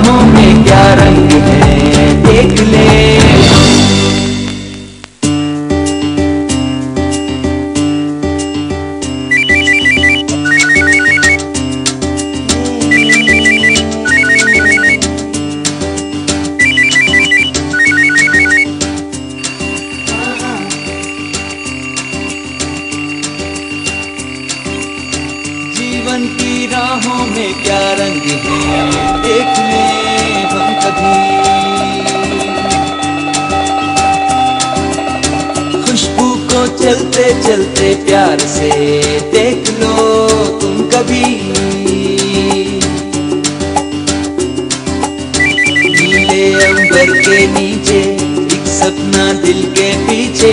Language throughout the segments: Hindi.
राहों में क्या रंग है देख ले। राहों में क्या रंग है? देख ले हम कभी। खुशबू को चलते चलते प्यार से देख लो तुम कभी। नीले अंबर के नीचे, एक सपना दिल के पीछे,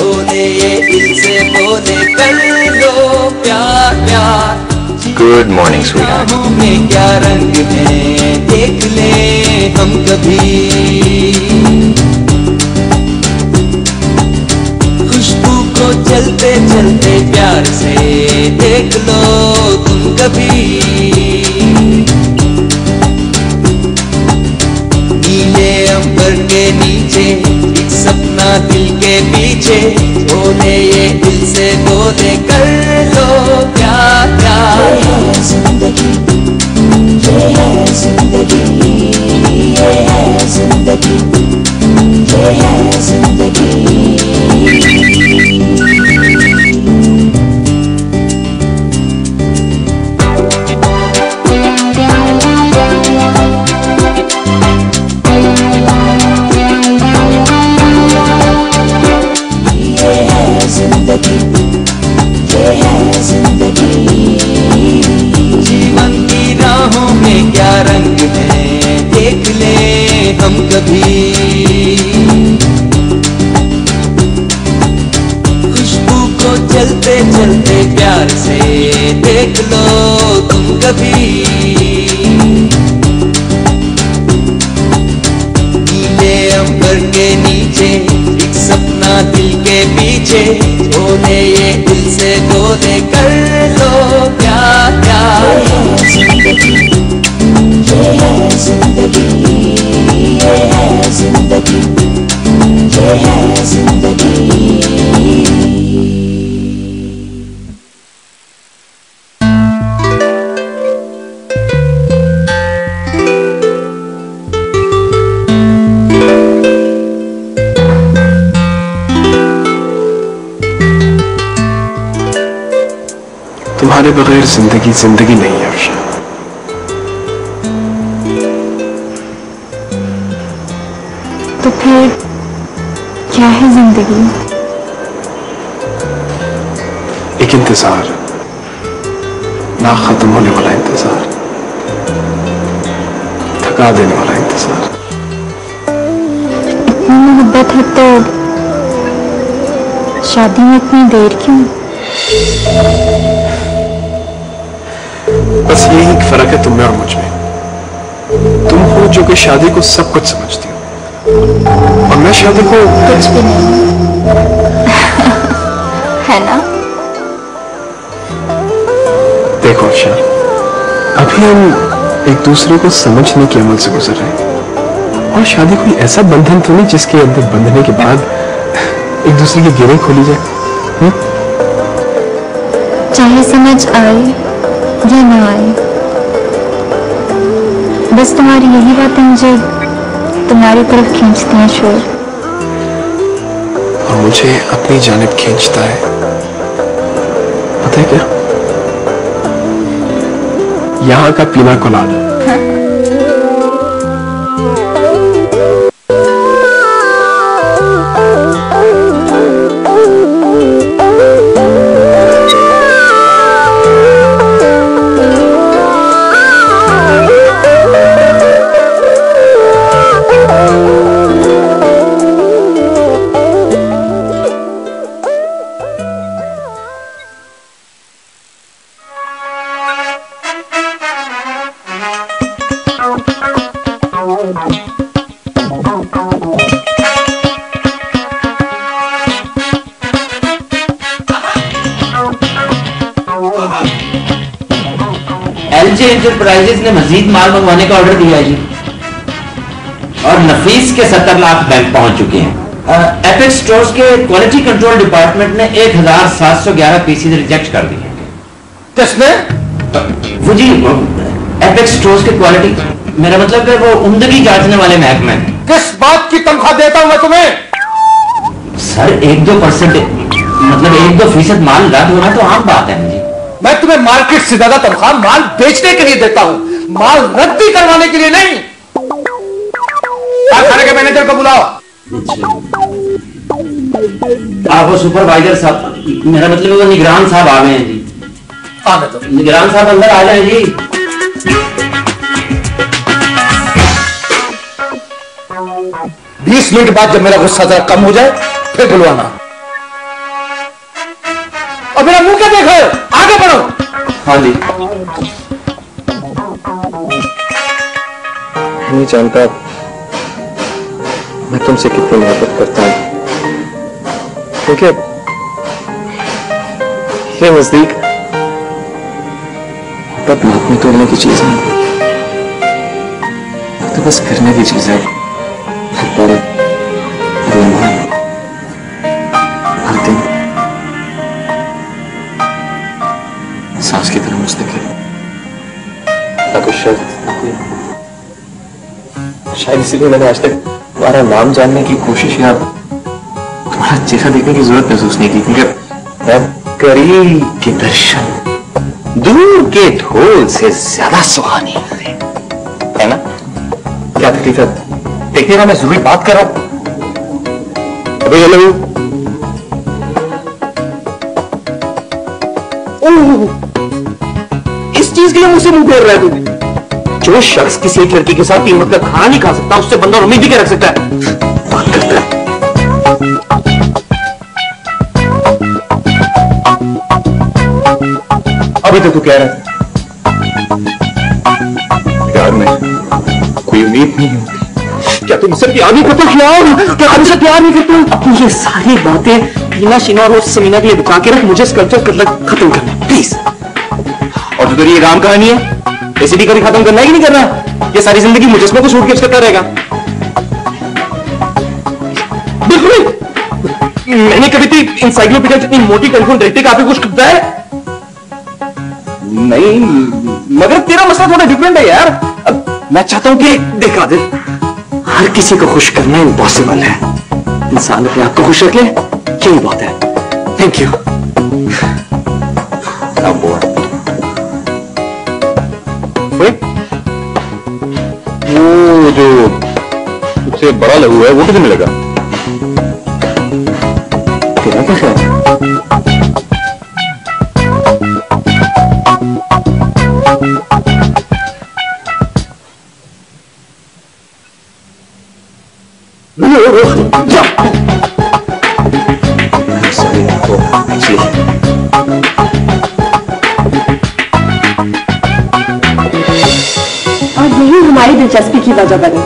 बोले ये दिल से बोले कर लो प्यार प्यार Good morning, sweetheart. में क्या रंग है देख ले हम कभी खुशबू को चलते चलते प्यार से देख लो तुम कभी नीले अंबर के नीचे एक सपना दिल के पीछे बोले ये दिल से बोले कर तुम्हारे बगैर ज़िंदगी ज़िंदगी नहीं है अर्षा तो फिर क्या है ज़िंदगी? एक इंतज़ार। ना खत्म होने वाला इंतज़ार। थका देने वाला इंतज़ार। इतनी मोहब्बत है तो शादी में इतनी देर क्यों? बस यही एक फ़र्क है तुम में और मुझमें। तुम हो जो कि शादी को सब कुछ समझती हो। और मैं शादी को कुछ भी नहीं। है ना? देखो अर्षा अभी हम एक दूसरे को समझने के अमल से गुजर रहे हैं। और शादी कोई ऐसा बंधन तो नहीं जिसके अंदर बंधने के बाद एक दूसरे की गिरे खोली जाए। हम्म? चाहे समझ आए या ना आए? बस तुम्हारी यही बातें मुझे तुम्हारी तरफ़ खींचती हैं, शोर। और मुझे अपनी जानब खींचता है। पता है क्या? यहाँ का पीना कोलाडा एलजे एंटरप्राइजेस ने मजीद माल मंगवाने का ऑर्डर दिया है जी। और नफीस के सत्तर लाख बैंक पहुँच चुके हैं। एपेक्स स्टोर्स के क्वालिटी कंट्रोल डिपार्टमेंट ने 1711 पीसीज रिजेक्ट कर दिए। किसने? वो जी एपेक्स स्टोर्स के क्वालिटी मेरा मतलब है वो उम्दगी जांचने वाले महकमे। किस बात की तनख्वाह देता हूँ मैं तुम्हें? सर एक दो परसेंट मतलब एक दो फ़ीसद माल रद्द होना तो आम बात है। मैं तुम्हें मार्केट से ज़्यादा तनख्वाह माल बेचने के लिए देता हूँ। माल रद्दी करवाने के लिए नहीं। कारखाने के मैनेजर को बुलाओ। आप वो सुपरवाइजर साहब मेरा मतलब वो निगरान साहब आ गए हैं जी। आने दो निगरान साहब अंदर आ जाए जी। बीस मिनट बाद जब मेरा गुस्सा जरा कम हो जाए फिर बुलवाना। और मेरा मुँह क्या देख रहे हो? आगे बढ़ो। हाँ जी। नहीं जानता मैं तुमसे कितनी मोहब्बत करता हूँ। क्योंकि ये नज़दीक तब नाप में तोड़ने की चीज़ नहीं तो बस करने की चीज़ है शायद इसीलिए मैंने आज तक तुम्हारा नाम जानने की कोशिश या तुम्हारा चेहरा देखने की ज़रूरत महसूस नहीं की, क्योंकि मैं करीब के दर्शन, दूर के ढोल से ज़्यादा सुहानी है। ना? क्या तकलीफ़ है? देखिए ना, मैं ज़रूरी बात कर रहा हूँ। अबे हेलो इस चीज़ के लिए मुझसे मुँह फेर रहा है तू जो शख्स किसी एक लड़की के साथ तीन वक्त का खाना नहीं खा सकता उससे बंदा उम्मीद भी क्या रख सकता है। करता है। अभी तो तू कह रहा था प्यार में कोई उम्मीद नहीं होती क्या तुम मुझसे प्यार नहीं करते क्या क्या तुम मुझसे प्यार नहीं करते ये सारी बातें पीना शीना और समीना के लिए दुका के रख मुझे स्कल्पचर कर लग खत्म करना प्लीज़ और जो तेरी ये राम कहानी है भी कभी खत्म करना है नहीं करना ये सारी ज़िंदगी मुझे को छूट के करता रहेगा। बिल्कुल। मैंने कभी थी इंसाइक्लोपीडिया जितनी मोटी टेलीफोन देखते काफ़ी कुछ करता है? नहीं, मगर तेरा मसला थोड़ा डिफरेंट है यार। अब मैं चाहता हूँ कि देखा दे हर किसी को खुश करना इम्पॉसिबल है। इंसान अपने आप को खुश रख ले। यही बहुत है। थैंक यू वो जो उससे बड़ा लघु है वो कितने मिलेगा? तेरा क्या? की बनी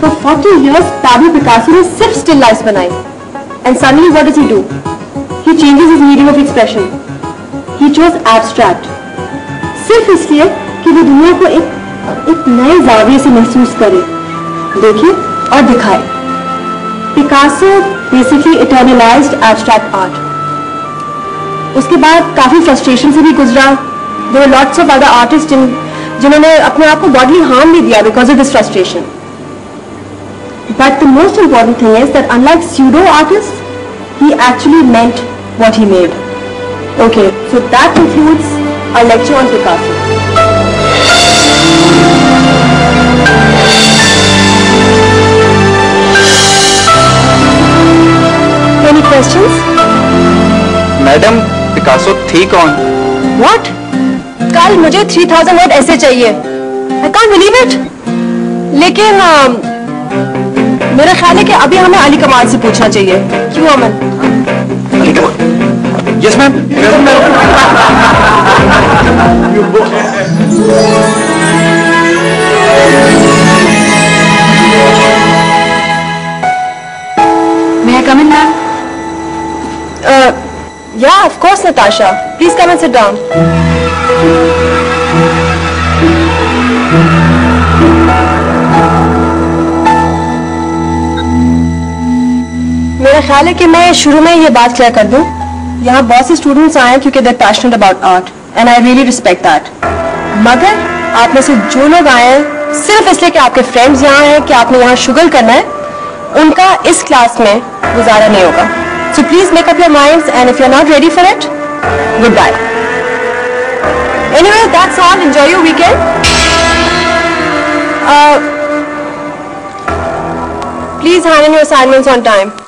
For 40 years, Pablo Picasso ने सिर्फ़ still lifes बनाई. And suddenly what does he do? He changes his medium of expression. He chose abstract. सिर्फ़ इसलिए कि वो दुनिया को एक एक नए जाविये से महसूस करे देखे और दिखाए Picasso basically eternalized abstract art उसके बाद काफ़ी फ्रस्ट्रेशन से भी गुजरा there lots of other artist जिन्होंने अपने आप को बॉडी हार्म भी दिया because of this frustration but the most important thing is that unlike pseudo artist he actually meant what he made okay so that includes a lecture on Picasso any questions madam Picasso थी कौन व्हाट कल मुझे थ्री थाउज़ेंड वोट ऐसे चाहिए। आई कॉन्ट बिलीव इट लेकिन मेरा ख्याल है कि अभी हमें अली कमाल से पूछना चाहिए। क्यों अमन? अली कमाल। यस मैम मैं coming ma'am yeah of course Natasha please come and sit down ख्याल है कि मैं शुरू में ये बात क्लियर कर दूँ। यहाँ बहुत से स्टूडेंट्स आए हैं क्योंकि they passionate about art and I really respect that मगर आप में से जो लोग आए हैं, सिर्फ़ इसलिए कि आपके फ्रेंड्स यहाँ हैं कि आपने यहाँ शुगल करना है, उनका इस क्लास में गुजारा नहीं होगा। So please make up your minds and if you are not ready for it good bye anyway that's all enjoy your weekend Uh, please hand in your assignments on time.